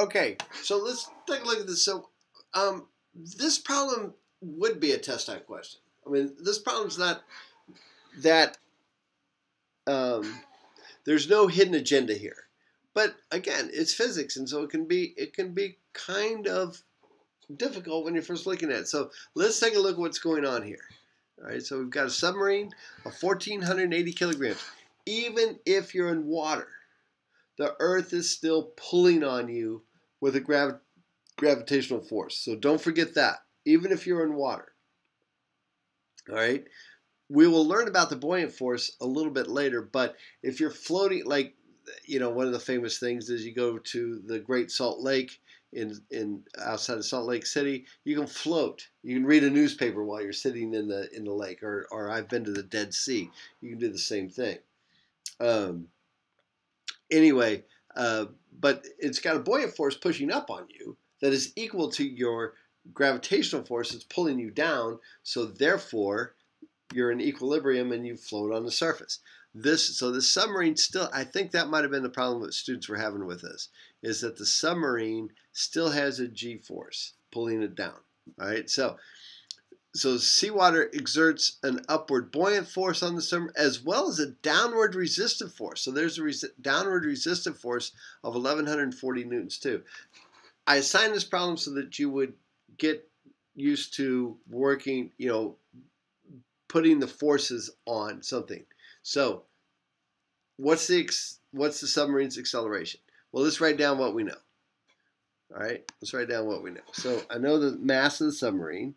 Okay, so let's take a look at this. So, um, this problem would be a test type question. I mean, this problem's not that um, there's no hidden agenda here. But again, it's physics, and so it can be it can be kind of difficult when you're first looking at it. So let's take a look at what's going on here. All right, so we've got a submarine of 1,480 kilograms. Even if you're in water, the Earth is still pulling on you with a gravi- gravitational force. So don't forget that, even if you're in water. All right, we will learn about the buoyant force a little bit later, but if you're floating, like, you know, one of the famous things is you go to the Great Salt Lake in in outside of Salt Lake City, you can float. You can read a newspaper while you're sitting in the in the lake, or or I've been to the Dead Sea. You can do the same thing. Um, anyway, uh, but it's got a buoyant force pushing up on you that is equal to your gravitational force that's pulling you down. So therefore, you're in equilibrium and you float on the surface. This so the submarine still I think that might have been the problem that students were having with this is that the submarine still has a G force pulling it down. All right, so so seawater exerts an upward buoyant force on the submarine as well as a downward resistant force. So there's a res- downward resistant force of 1140 newtons too. I assigned this problem so that you would get used to working, you know, putting the forces on something. So, what's the what's the submarine's acceleration? Well, let's write down what we know. All right, let's write down what we know. So I know the mass of the submarine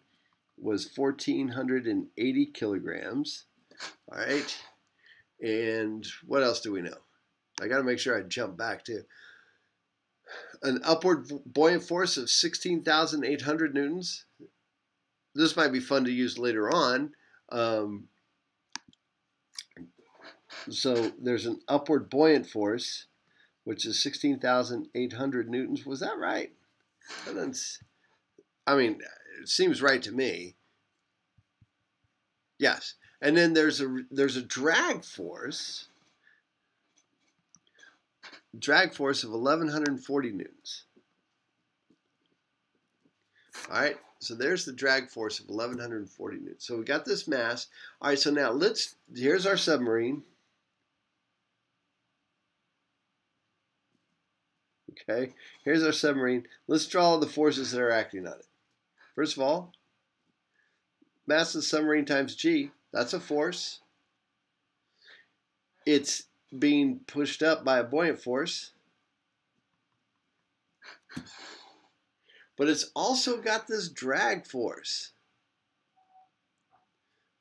was 1,480 kilograms. All right, and what else do we know? I got to make sure I jump back to An upward buoyant force of 16,800 newtons. This might be fun to use later on. Um, so there's an upward buoyant force, which is 16,800 newtons. Was that right? I mean, it seems right to me. Yes. And then there's a there's a drag force, drag force of 1140 newtons. All right, so there's the drag force of 1140 newtons. So we got this mass. All right, so now let's, here's our submarine. Okay, here's our submarine. Let's draw the forces that are acting on it. First of all, mass of the submarine times g, that's a force. It's being pushed up by a buoyant force. But it's also got this drag force,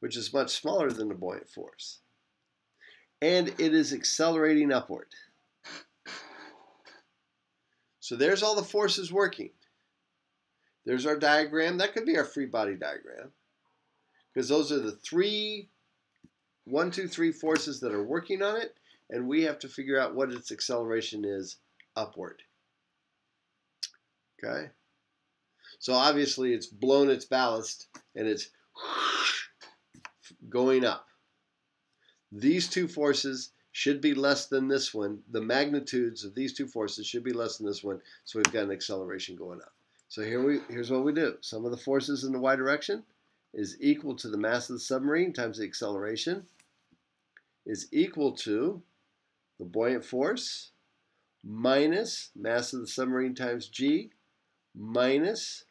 which is much smaller than the buoyant force. And it is accelerating upward. So there's all the forces working. There's our diagram. That could be our free body diagram. Because those are the three, one, two, three forces that are working on it. And we have to figure out what its acceleration is upward. Okay? So obviously it's blown its ballast and it's going up. These two forces should be less than this one. The magnitudes of these two forces should be less than this one. So we've got an acceleration going up. So here we here's what we do. Sum of the forces in the y direction is equal to the mass of the submarine times the acceleration is equal to the buoyant force minus mass of the submarine times g minus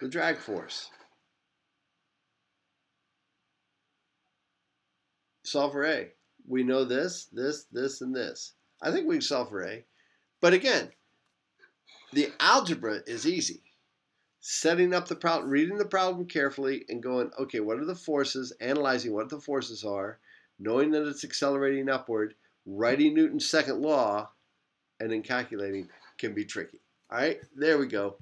the drag force. Solve for A. We know this, this, this, and this. I think we can solve for A. But again, the algebra is easy. Setting up the problem, reading the problem carefully, and going, okay, what are the forces, analyzing what the forces are, knowing that it's accelerating upward, writing Newton's second law, and then calculating can be tricky. All right, there we go.